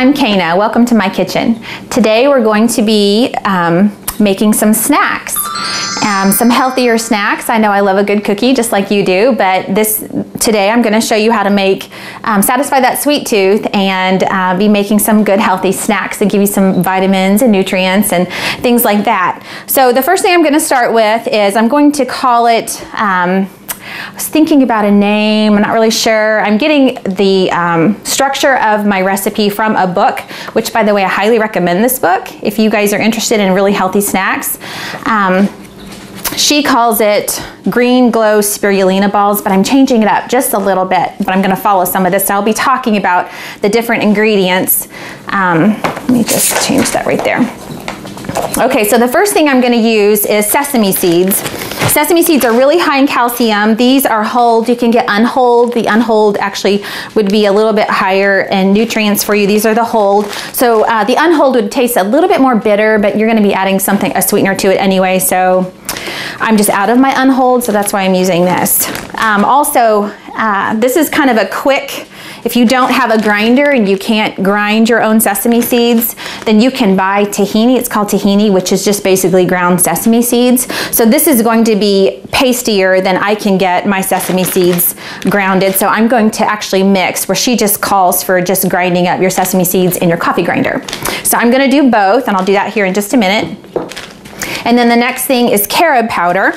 I'm Kana. Welcome to my kitchen. Today we're going to be um, making some snacks. Um, some healthier snacks. I know I love a good cookie just like you do, but this today I'm going to show you how to make, um, satisfy that sweet tooth and uh, be making some good healthy snacks that give you some vitamins and nutrients and things like that. So the first thing I'm going to start with is I'm going to call it um, I was thinking about a name, I'm not really sure. I'm getting the um, structure of my recipe from a book, which by the way, I highly recommend this book if you guys are interested in really healthy snacks. Um, she calls it green glow spirulina balls, but I'm changing it up just a little bit, but I'm gonna follow some of this. So I'll be talking about the different ingredients. Um, let me just change that right there. Okay, so the first thing I'm gonna use is sesame seeds. Sesame seeds are really high in calcium. These are hulled. You can get unhulled. The unhulled actually would be a little bit higher in nutrients for you. These are the hulled. So uh, the unhulled would taste a little bit more bitter, but you're gonna be adding something, a sweetener to it anyway. So I'm just out of my unhulled, so that's why I'm using this. Um, also, uh, this is kind of a quick if you don't have a grinder and you can't grind your own sesame seeds, then you can buy tahini. It's called tahini, which is just basically ground sesame seeds. So this is going to be pastier than I can get my sesame seeds grounded. So I'm going to actually mix where she just calls for just grinding up your sesame seeds in your coffee grinder. So I'm gonna do both and I'll do that here in just a minute. And then the next thing is carob powder.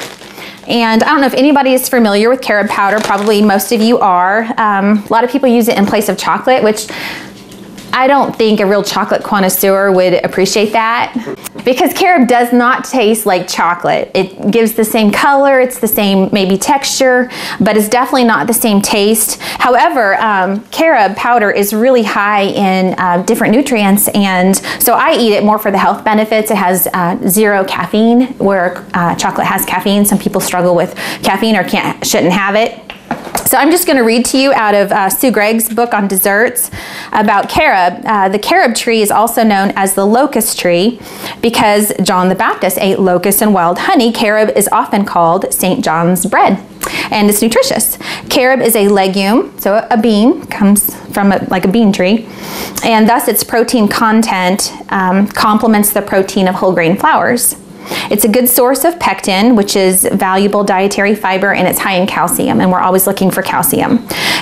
And I don't know if anybody is familiar with carob powder, probably most of you are. Um, a lot of people use it in place of chocolate, which I don't think a real chocolate connoisseur would appreciate that because carob does not taste like chocolate. It gives the same color, it's the same maybe texture, but it's definitely not the same taste. However, um, carob powder is really high in uh, different nutrients and so I eat it more for the health benefits. It has uh, zero caffeine where uh, chocolate has caffeine. Some people struggle with caffeine or can't, shouldn't have it. So I'm just going to read to you out of uh, Sue Gregg's book on desserts about carob. Uh, the carob tree is also known as the locust tree because John the Baptist ate locusts and wild honey. Carob is often called St. John's bread and it's nutritious. Carob is a legume, so a bean comes from a, like a bean tree, and thus its protein content um, complements the protein of whole grain flours. It's a good source of pectin, which is valuable dietary fiber, and it's high in calcium, and we're always looking for calcium.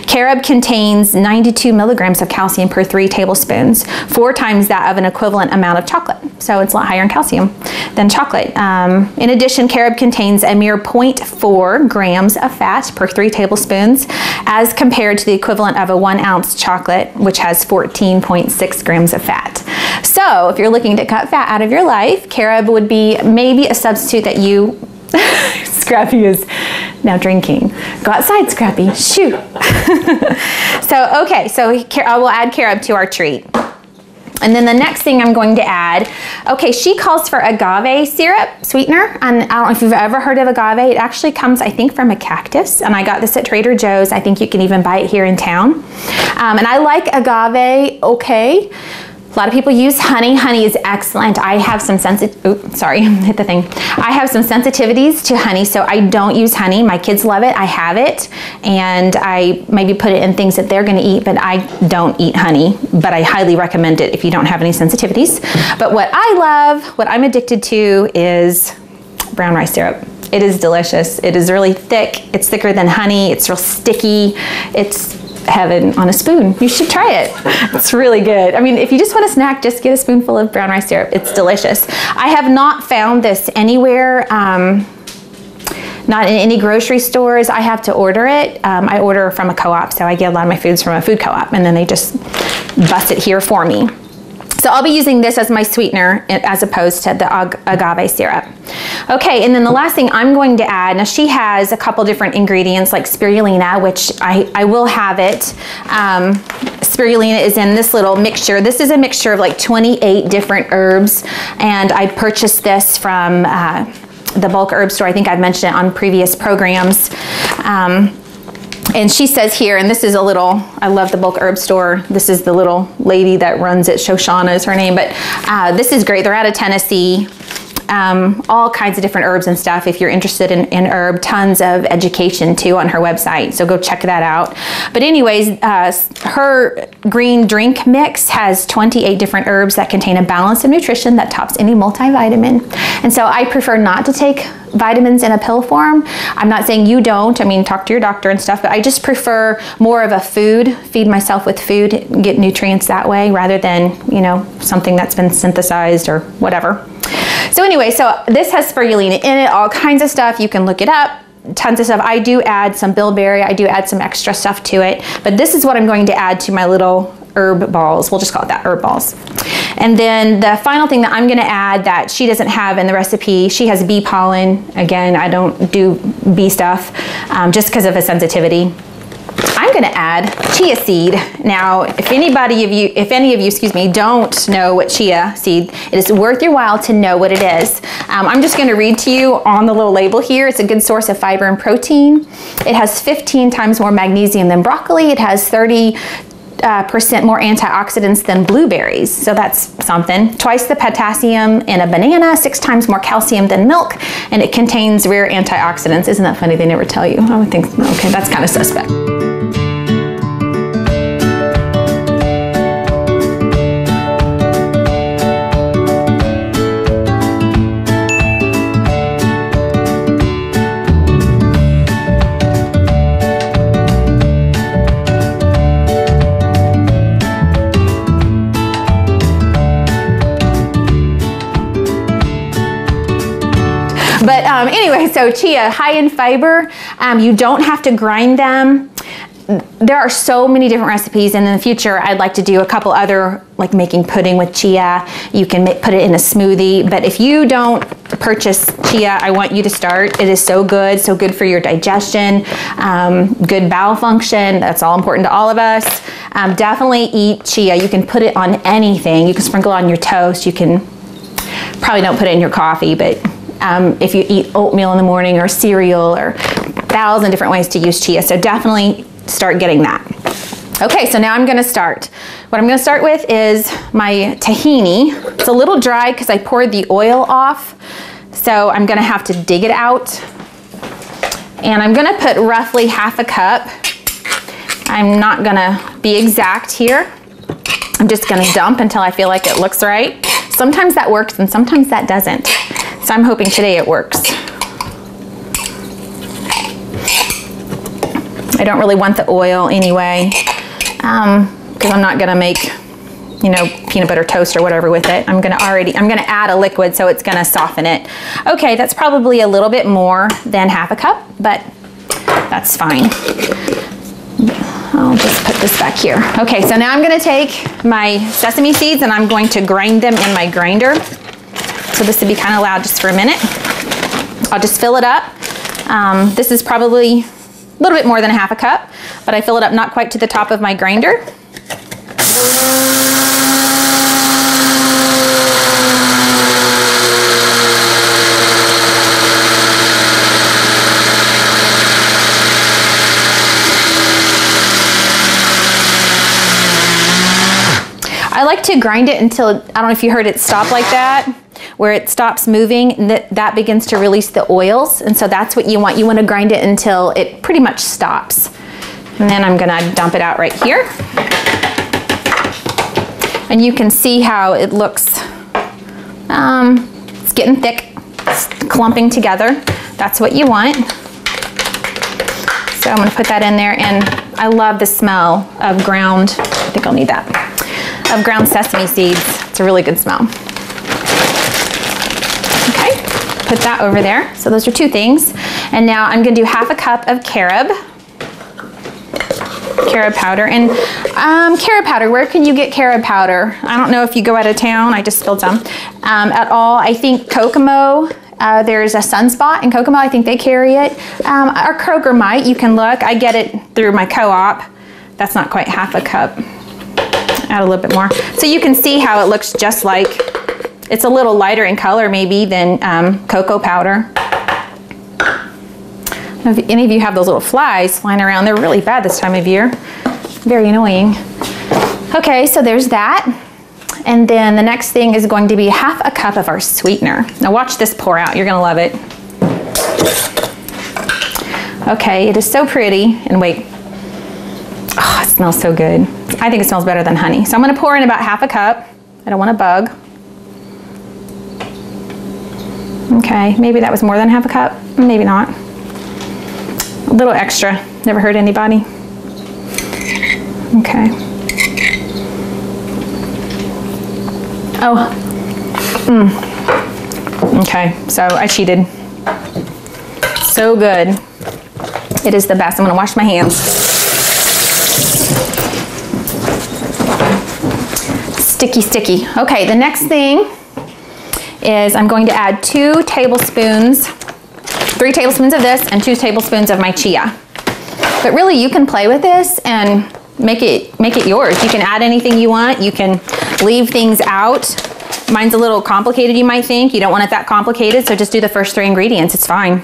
Carob contains 92 milligrams of calcium per three tablespoons, four times that of an equivalent amount of chocolate. So it's a lot higher in calcium than chocolate. Um, in addition, carob contains a mere 0.4 grams of fat per three tablespoons, as compared to the equivalent of a one ounce chocolate, which has 14.6 grams of fat. So if you're looking to cut fat out of your life, carob would be maybe a substitute that you Scrappy is now drinking. Go outside, Scrappy. Shoo. so, okay, so I will add carob to our treat. And then the next thing I'm going to add, okay, she calls for agave syrup sweetener. And I don't know if you've ever heard of agave. It actually comes, I think, from a cactus. And I got this at Trader Joe's. I think you can even buy it here in town. Um, and I like agave okay. A lot of people use honey. Honey is excellent. I have some sensitive, sorry, hit the thing. I have some sensitivities to honey, so I don't use honey. My kids love it. I have it, and I maybe put it in things that they're gonna eat, but I don't eat honey, but I highly recommend it if you don't have any sensitivities. But what I love, what I'm addicted to is brown rice syrup. It is delicious. It is really thick. It's thicker than honey. It's real sticky. It's heaven on a spoon. You should try it. It's really good. I mean, if you just want a snack, just get a spoonful of brown rice syrup. It's delicious. I have not found this anywhere. Um, not in any grocery stores. I have to order it. Um, I order from a co-op, so I get a lot of my foods from a food co-op, and then they just bust it here for me. So I'll be using this as my sweetener as opposed to the agave syrup. Okay, and then the last thing I'm going to add, now she has a couple different ingredients like spirulina, which I, I will have it. Um, spirulina is in this little mixture. This is a mixture of like 28 different herbs, and I purchased this from uh, the bulk herb store. I think I've mentioned it on previous programs. Um, and she says here, and this is a little, I love the bulk herb store. This is the little lady that runs it, Shoshana is her name, but uh, this is great. They're out of Tennessee. Um, all kinds of different herbs and stuff. If you're interested in, in, herb, tons of education too on her website. So go check that out. But anyways, uh, her green drink mix has 28 different herbs that contain a balance of nutrition that tops any multivitamin. And so I prefer not to take vitamins in a pill form. I'm not saying you don't. I mean, talk to your doctor and stuff, but I just prefer more of a food, feed myself with food, get nutrients that way rather than, you know, something that's been synthesized or whatever. So anyway, so this has spirulina in it, all kinds of stuff. You can look it up tons of stuff. I do add some bilberry, I do add some extra stuff to it, but this is what I'm going to add to my little herb balls. We'll just call it that, herb balls. And then the final thing that I'm gonna add that she doesn't have in the recipe, she has bee pollen. Again, I don't do bee stuff um, just because of a sensitivity. I'm gonna add chia seed. Now, if anybody of you, if any of you, excuse me, don't know what chia seed, it is worth your while to know what it is. Um, I'm just gonna read to you on the little label here. It's a good source of fiber and protein. It has 15 times more magnesium than broccoli. It has 30 uh, percent more antioxidants than blueberries, so that's something. Twice the potassium in a banana, six times more calcium than milk, and it contains rare antioxidants. Isn't that funny? They never tell you. I would think, okay, that's kind of suspect. Um, anyway, so chia, high in fiber. Um, you don't have to grind them. There are so many different recipes and in the future I'd like to do a couple other like making pudding with chia. You can make, put it in a smoothie, but if you don't purchase chia, I want you to start. It is so good, so good for your digestion, um, good bowel function. That's all important to all of us. Um, definitely eat chia. You can put it on anything. You can sprinkle on your toast. You can probably don't put it in your coffee, but um, if you eat oatmeal in the morning or cereal or thousand different ways to use chia. So definitely start getting that. Okay, so now I'm gonna start. What I'm gonna start with is my tahini. It's a little dry because I poured the oil off. So I'm gonna have to dig it out. And I'm gonna put roughly half a cup. I'm not gonna be exact here. I'm just gonna dump until I feel like it looks right. Sometimes that works and sometimes that doesn't. So I'm hoping today it works. I don't really want the oil anyway because um, I'm not gonna make you know, peanut butter toast or whatever with it. I'm gonna already, I'm gonna add a liquid so it's gonna soften it. Okay, that's probably a little bit more than half a cup, but that's fine. I'll just put this back here. Okay, so now I'm gonna take my sesame seeds and I'm going to grind them in my grinder. So this will be kind of loud just for a minute. I'll just fill it up. Um, this is probably a little bit more than a half a cup, but I fill it up not quite to the top of my grinder. I like to grind it until, I don't know if you heard it stop like that, where it stops moving that, that begins to release the oils. And so that's what you want. You want to grind it until it pretty much stops. And then I'm gonna dump it out right here. And you can see how it looks, um, it's getting thick, it's clumping together. That's what you want. So I'm gonna put that in there and I love the smell of ground, I think I'll need that of ground sesame seeds. It's a really good smell. Okay, put that over there. So those are two things. And now I'm gonna do half a cup of carob, carob powder. And um, carob powder, where can you get carob powder? I don't know if you go out of town, I just spilled some, um, at all. I think Kokomo uh, there's a Sunspot in Kokomo. I think they carry it. Um, Kroger might. You can look. I get it through my co-op. That's not quite half a cup add a little bit more. So you can see how it looks just like, it's a little lighter in color maybe than um, cocoa powder. If any of you have those little flies flying around, they're really bad this time of year. Very annoying. Okay, so there's that. And then the next thing is going to be half a cup of our sweetener. Now watch this pour out. You're gonna love it. Okay, it is so pretty. And wait, oh, it smells so good. I think it smells better than honey. So I'm gonna pour in about half a cup. I don't want to bug. Okay, maybe that was more than half a cup. Maybe not. A little extra. Never hurt anybody. Okay. Oh. Mm. Okay, so I cheated. So good. It is the best. I'm gonna wash my hands. Sticky, sticky. Okay, the next thing is I'm going to add two tablespoons, three tablespoons of this and two tablespoons of my chia. But really you can play with this and make it, make it yours. You can add anything you want. You can leave things out. Mine's a little complicated, you might think. You don't want it that complicated, so just do the first three ingredients, it's fine.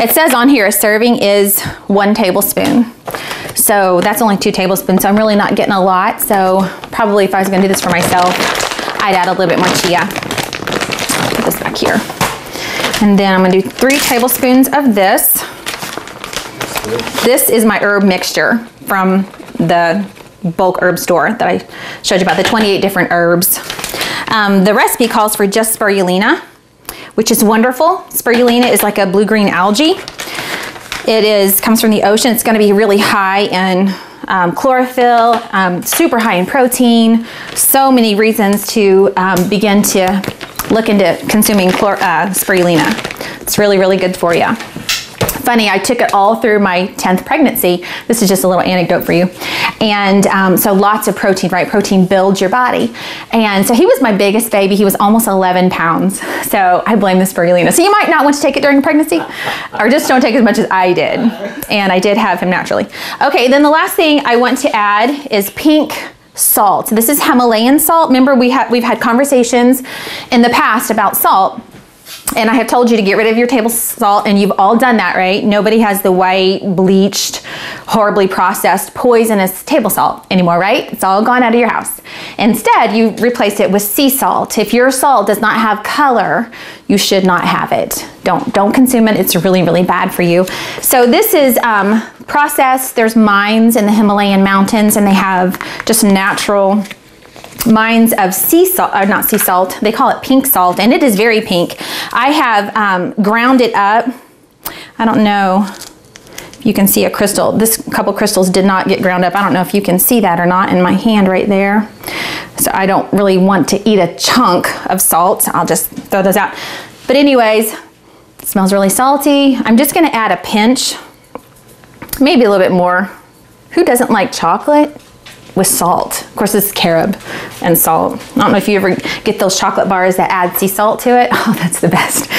It says on here a serving is one tablespoon. So that's only two tablespoons, so I'm really not getting a lot. So probably if I was gonna do this for myself, I'd add a little bit more chia. Put this back here. And then I'm gonna do three tablespoons of this. This is my herb mixture from the bulk herb store that I showed you about, the 28 different herbs. Um, the recipe calls for just spirulina, which is wonderful. Spirulina is like a blue-green algae. It is comes from the ocean. It's going to be really high in um, chlorophyll, um, super high in protein. So many reasons to um, begin to look into consuming chlor uh, spirulina. It's really, really good for you. Funny, I took it all through my 10th pregnancy. This is just a little anecdote for you. And um, so lots of protein, right? Protein builds your body. And so he was my biggest baby. He was almost 11 pounds. So I blame the spirulina. So you might not want to take it during pregnancy or just don't take as much as I did. And I did have him naturally. Okay, then the last thing I want to add is pink salt. This is Himalayan salt. Remember we have we've had conversations in the past about salt and I have told you to get rid of your table salt, and you've all done that, right? Nobody has the white, bleached, horribly processed, poisonous table salt anymore, right? It's all gone out of your house. Instead, you replace it with sea salt. If your salt does not have color, you should not have it. Don't, don't consume it. It's really, really bad for you. So this is um, processed. There's mines in the Himalayan mountains, and they have just natural mines of sea salt, or not sea salt, they call it pink salt, and it is very pink. I have um, ground it up. I don't know if you can see a crystal. This couple crystals did not get ground up. I don't know if you can see that or not in my hand right there. So I don't really want to eat a chunk of salt. I'll just throw those out. But anyways, smells really salty. I'm just gonna add a pinch, maybe a little bit more. Who doesn't like chocolate? With salt. Of course, is carob and salt. I don't know if you ever get those chocolate bars that add sea salt to it. Oh, that's the best.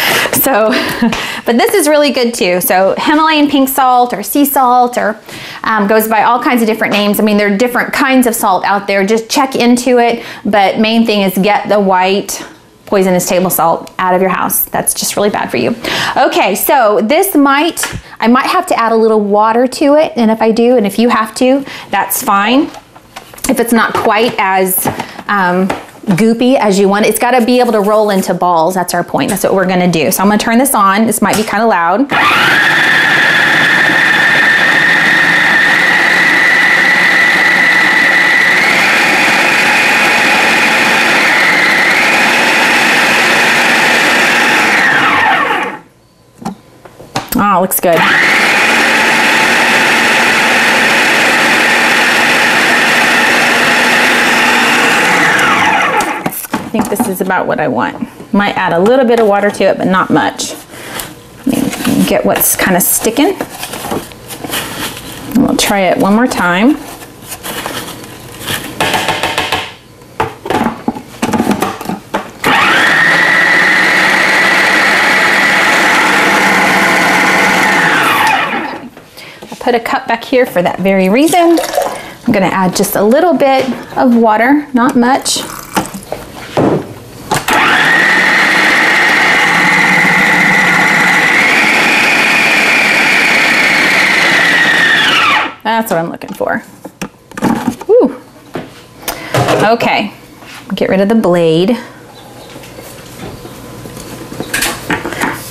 So, but this is really good too. So Himalayan pink salt or sea salt or um, goes by all kinds of different names. I mean, there are different kinds of salt out there. Just check into it. But main thing is get the white poisonous table salt out of your house. That's just really bad for you. Okay, so this might, I might have to add a little water to it. And if I do, and if you have to, that's fine if it's not quite as um, goopy as you want. It's got to be able to roll into balls. That's our point. That's what we're going to do. So I'm going to turn this on. This might be kind of loud. Oh, looks good. Think this is about what I want. Might add a little bit of water to it, but not much. Get what's kind of sticking. We'll try it one more time. I put a cup back here for that very reason. I'm gonna add just a little bit of water, not much. That's what I'm looking for. Woo. Okay, get rid of the blade.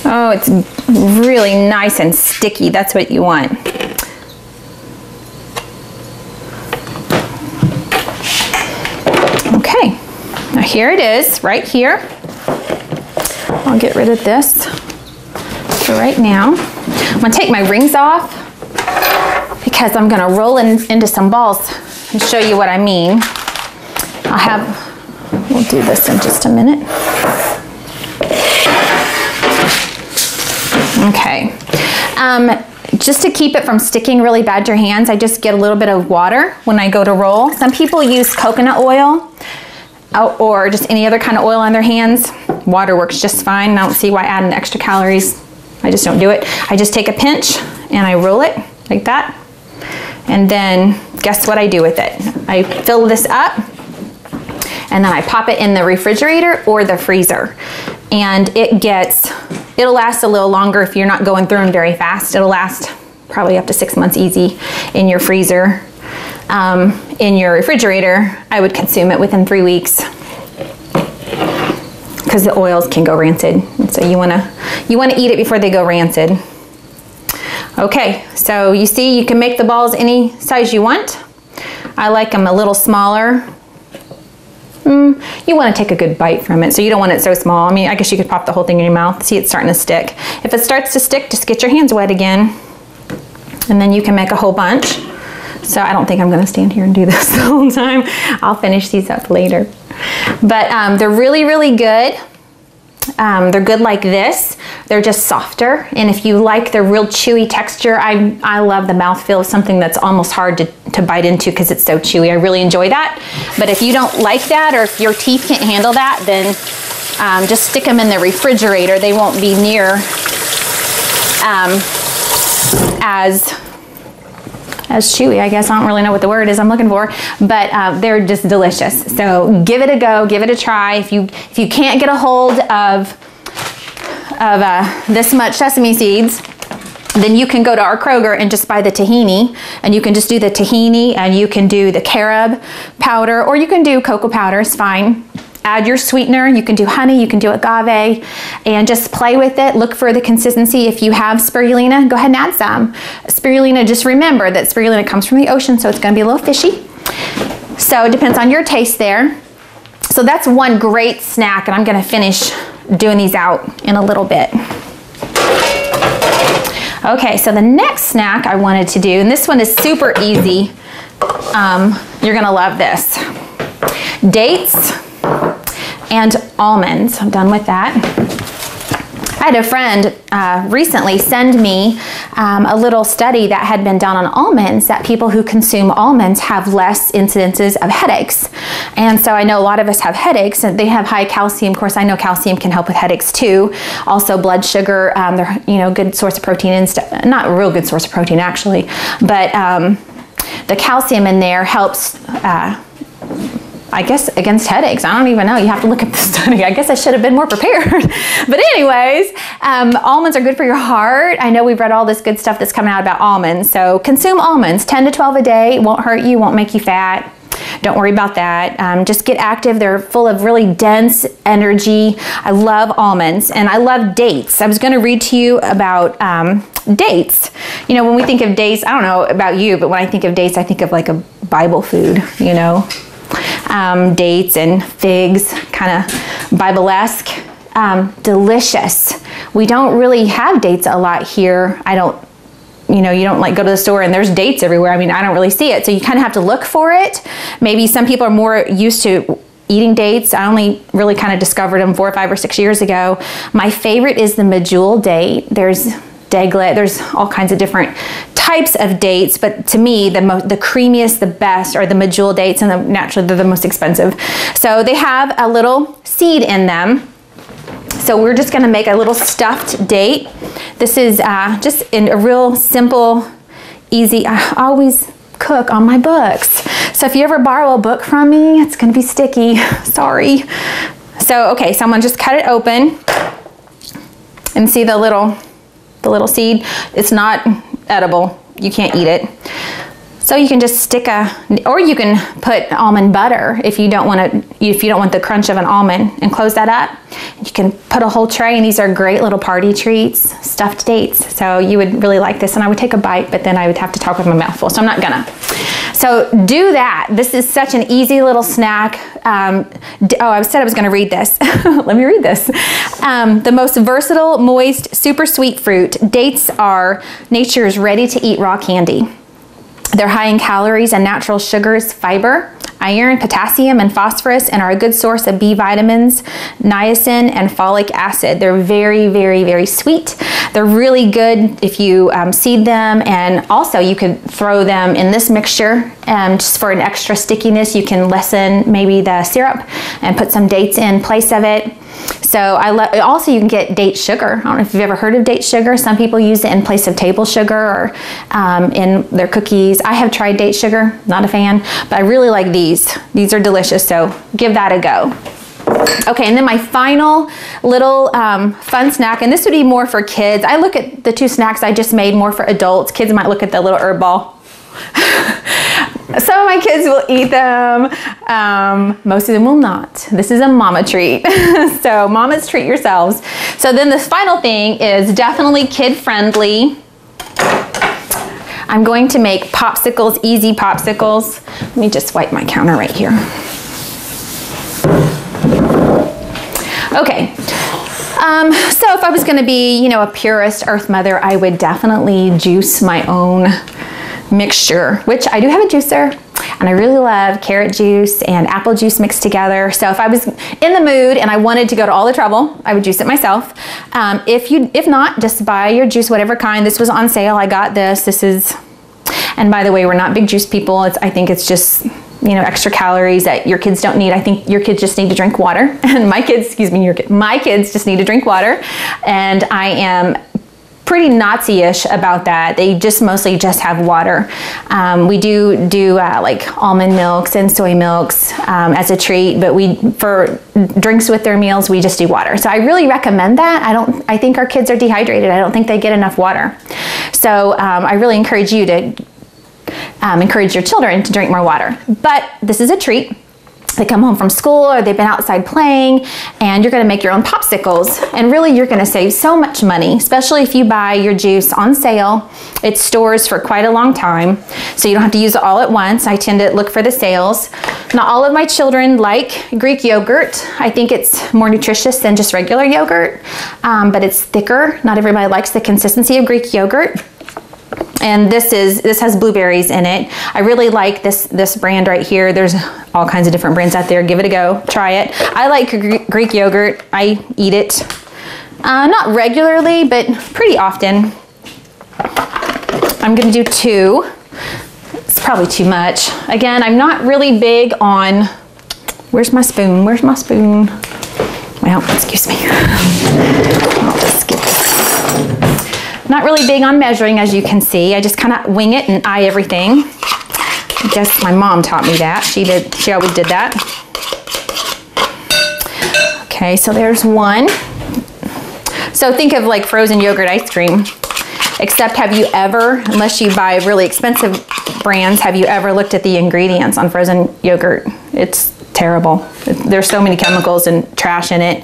Oh, it's really nice and sticky. That's what you want. Okay, now here it is, right here. I'll get rid of this for right now. I'm gonna take my rings off because I'm gonna roll in, into some balls and show you what I mean. I'll have, we'll do this in just a minute. Okay. Um, just to keep it from sticking really bad to your hands, I just get a little bit of water when I go to roll. Some people use coconut oil uh, or just any other kind of oil on their hands. Water works just fine. I don't see why adding extra calories. I just don't do it. I just take a pinch and I roll it like that. And then guess what I do with it? I fill this up and then I pop it in the refrigerator or the freezer. And it gets, it'll last a little longer if you're not going through them very fast. It'll last probably up to six months easy in your freezer. Um, in your refrigerator, I would consume it within three weeks because the oils can go rancid. So you wanna, you wanna eat it before they go rancid. Okay, so you see you can make the balls any size you want. I like them a little smaller. Mm, you want to take a good bite from it, so you don't want it so small. I mean, I guess you could pop the whole thing in your mouth. See, it's starting to stick. If it starts to stick, just get your hands wet again, and then you can make a whole bunch. So I don't think I'm gonna stand here and do this the whole time. I'll finish these up later. But um, they're really, really good. Um, they're good like this. They're just softer. And if you like the real chewy texture, I, I love the mouthfeel of something that's almost hard to, to bite into because it's so chewy. I really enjoy that. But if you don't like that or if your teeth can't handle that, then um, just stick them in the refrigerator. They won't be near um, as as chewy, I guess. I don't really know what the word is I'm looking for, but uh, they're just delicious. So give it a go, give it a try. If you if you can't get a hold of of uh, this much sesame seeds, then you can go to our Kroger and just buy the tahini and you can just do the tahini and you can do the carob powder or you can do cocoa powder, it's fine. Add your sweetener, you can do honey, you can do agave, and just play with it. Look for the consistency. If you have spirulina, go ahead and add some. Spirulina, just remember that spirulina comes from the ocean, so it's gonna be a little fishy. So it depends on your taste there. So that's one great snack, and I'm gonna finish doing these out in a little bit. Okay, so the next snack I wanted to do, and this one is super easy. Um, you're gonna love this. Dates and almonds. I'm done with that. I had a friend uh, recently send me um, a little study that had been done on almonds that people who consume almonds have less incidences of headaches. And so I know a lot of us have headaches and they have high calcium. Of course, I know calcium can help with headaches too. Also blood sugar, um, they're, you know, good source of protein and. Not a real good source of protein actually, but um, the calcium in there helps uh, I guess against headaches. I don't even know. You have to look at the study. I guess I should have been more prepared. but anyways, um, almonds are good for your heart. I know we've read all this good stuff that's coming out about almonds. So consume almonds, 10 to 12 a day. It won't hurt you, won't make you fat. Don't worry about that. Um, just get active. They're full of really dense energy. I love almonds and I love dates. I was going to read to you about um, dates. You know, when we think of dates, I don't know about you, but when I think of dates, I think of like a Bible food, you know um, dates and figs, kind of Bible-esque. Um, delicious. We don't really have dates a lot here. I don't, you know, you don't like go to the store and there's dates everywhere. I mean, I don't really see it. So you kind of have to look for it. Maybe some people are more used to eating dates. I only really kind of discovered them four or five or six years ago. My favorite is the medjool date. There's deglet. There's all kinds of different types of dates, but to me, the most, the creamiest, the best are the medjool dates, and the, naturally they're the most expensive. So they have a little seed in them. So we're just gonna make a little stuffed date. This is uh, just in a real simple, easy, I always cook on my books. So if you ever borrow a book from me, it's gonna be sticky, sorry. So, okay, so I'm gonna just cut it open and see the little, the little seed. It's not edible. You can't eat it. So you can just stick a, or you can put almond butter if you don't want to, if you don't want the crunch of an almond and close that up. You can put a whole tray and these are great little party treats, stuffed dates. So you would really like this and I would take a bite, but then I would have to talk with my mouth full. So I'm not gonna. So do that. This is such an easy little snack. Um, oh, I said I was gonna read this. Let me read this. Um, the most versatile, moist, super sweet fruit. Dates are nature's ready to eat raw candy. They're high in calories and natural sugars, fiber, iron, potassium, and phosphorus, and are a good source of B vitamins, niacin, and folic acid. They're very, very, very sweet. They're really good if you um, seed them, and also you could throw them in this mixture um, just for an extra stickiness. You can lessen maybe the syrup and put some dates in place of it. So I love. Also, you can get date sugar. I don't know if you've ever heard of date sugar. Some people use it in place of table sugar or um, in their cookies. I have tried date sugar. Not a fan, but I really like these. These are delicious. So give that a go. Okay, and then my final little um, fun snack, and this would be more for kids. I look at the two snacks I just made more for adults. Kids might look at the little herb ball. Some of my kids will eat them. Um, most of them will not. This is a mama treat. so mamas treat yourselves. So then the final thing is definitely kid friendly. I'm going to make popsicles, easy popsicles. Let me just wipe my counter right here. Okay. Um, so if I was going to be, you know, a purist earth mother, I would definitely juice my own mixture, which I do have a juicer and I really love carrot juice and apple juice mixed together. So if I was in the mood and I wanted to go to all the trouble, I would juice it myself. Um, if you, if not, just buy your juice, whatever kind. This was on sale. I got this. This is, and by the way, we're not big juice people. It's, I think it's just you know extra calories that your kids don't need. I think your kids just need to drink water, and my kids, excuse me, your my kids just need to drink water. And I am pretty Nazi-ish about that. They just mostly just have water. Um, we do do uh, like almond milks and soy milks um, as a treat, but we for drinks with their meals we just do water. So I really recommend that. I don't. I think our kids are dehydrated. I don't think they get enough water. So um, I really encourage you to um, encourage your children to drink more water. But this is a treat they come home from school or they've been outside playing and you're going to make your own popsicles. And really you're going to save so much money especially if you buy your juice on sale. It stores for quite a long time so you don't have to use it all at once. I tend to look for the sales. Not all of my children like greek yogurt. I think it's more nutritious than just regular yogurt um, but it's thicker. Not everybody likes the consistency of greek yogurt and this is this has blueberries in it. I really like this this brand right here. There's all kinds of different brands out there. Give it a go. Try it. I like Greek yogurt. I eat it uh, not regularly, but pretty often. I'm gonna do two. It's probably too much. Again, I'm not really big on. Where's my spoon? Where's my spoon? Well, excuse me. Not really big on measuring, as you can see. I just kind of wing it and eye everything. I guess my mom taught me that. She did. She always did that. Okay, so there's one. So think of like frozen yogurt ice cream. Except have you ever, unless you buy really expensive brands, have you ever looked at the ingredients on frozen yogurt? It's terrible. There's so many chemicals and trash in it.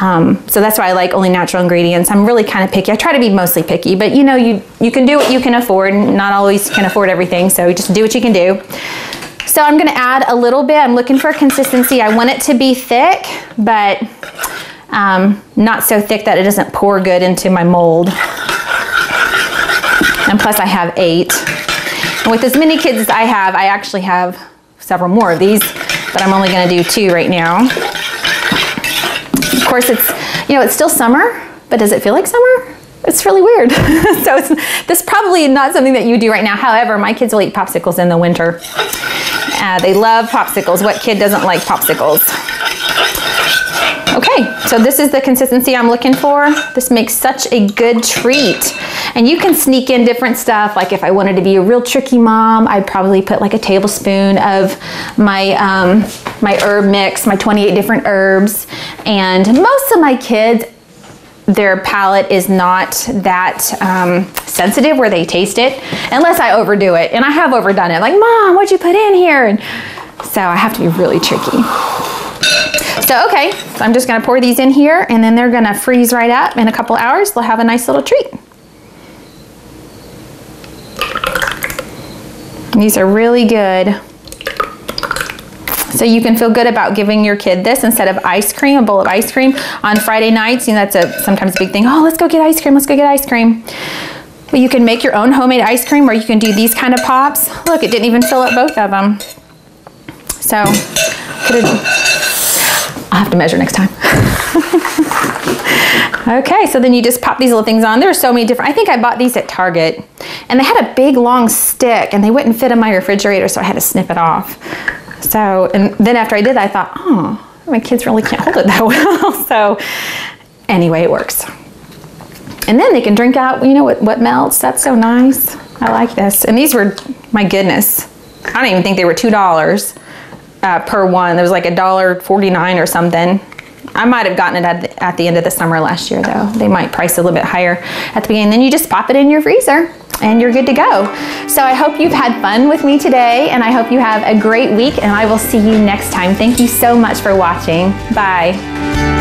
Um, so that's why I like only natural ingredients. I'm really kind of picky. I try to be mostly picky, but you know, you, you can do what you can afford. And not always can afford everything, so just do what you can do. So I'm gonna add a little bit. I'm looking for consistency. I want it to be thick, but um, not so thick that it doesn't pour good into my mold. And plus I have eight. And with as many kids as I have, I actually have several more of these but I'm only gonna do two right now. Of course, it's, you know, it's still summer, but does it feel like summer? It's really weird. so it's this probably not something that you do right now. However, my kids will eat popsicles in the winter. Uh, they love popsicles. What kid doesn't like popsicles? Okay, so this is the consistency I'm looking for. This makes such a good treat. And you can sneak in different stuff. Like if I wanted to be a real tricky mom, I'd probably put like a tablespoon of my, um, my herb mix, my 28 different herbs. And most of my kids their palate is not that um, sensitive where they taste it, unless I overdo it. And I have overdone it. Like, mom, what'd you put in here? And so I have to be really tricky. So, okay, so I'm just gonna pour these in here and then they're gonna freeze right up in a couple hours. They'll have a nice little treat. These are really good. So you can feel good about giving your kid this instead of ice cream, a bowl of ice cream on Friday nights. You know, that's a sometimes a big thing. Oh, let's go get ice cream. Let's go get ice cream. But you can make your own homemade ice cream or you can do these kind of pops. Look, it didn't even fill up both of them. So, I'll have to measure next time. okay, so then you just pop these little things on. There's so many different, I think I bought these at Target and they had a big long stick and they wouldn't fit in my refrigerator so I had to snip it off. So, and then after I did I thought, oh, my kids really can't hold it that well. so anyway, it works. And then they can drink out, you know, what, what melts. That's so nice. I like this. And these were, my goodness, I don't even think they were $2 uh, per one. It was like a dollar 49 or something. I might have gotten it at the, at the end of the summer last year though. They might price a little bit higher at the beginning. Then you just pop it in your freezer and you're good to go. So I hope you've had fun with me today and I hope you have a great week and I will see you next time. Thank you so much for watching. Bye.